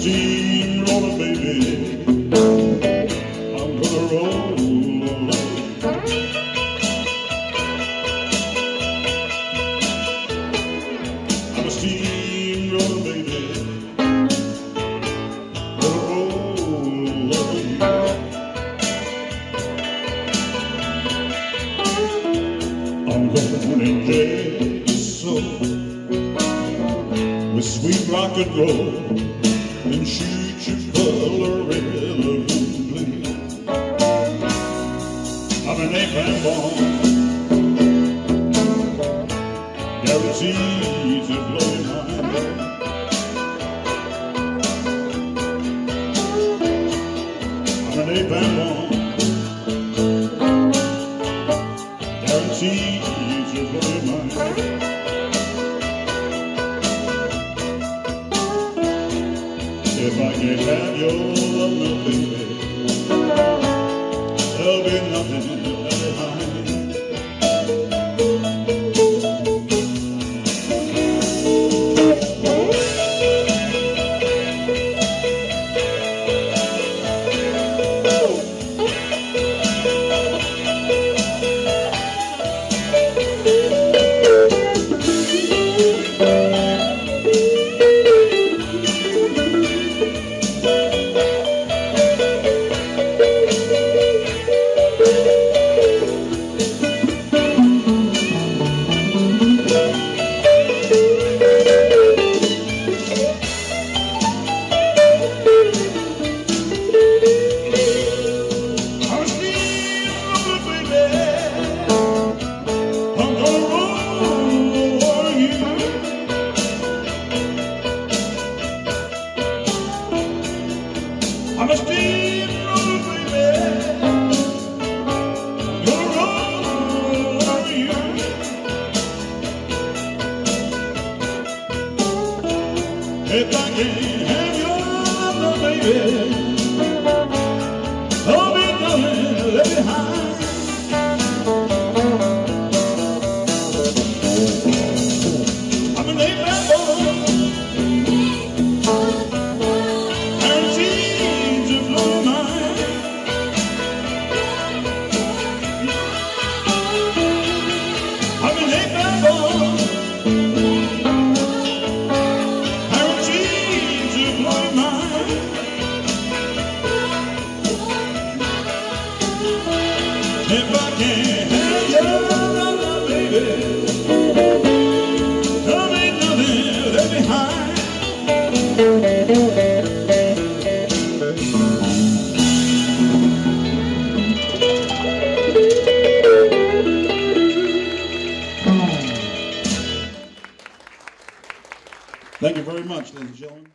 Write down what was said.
steamroller, baby. I'm gonna roll along. I'm a steamroller, baby. Gonna roll. I'm gonna enjoy the soul with sweet rock and roll and shoot your color resolutely. I'm an ape born, guaranteed to blow your mind. I'm an ape born, guaranteed to blow your mind. If I can't have your love, baby, there'll be nothing If I can't have your love, baby, If I can't have your love, baby, Thank you very much, ladies and gentlemen.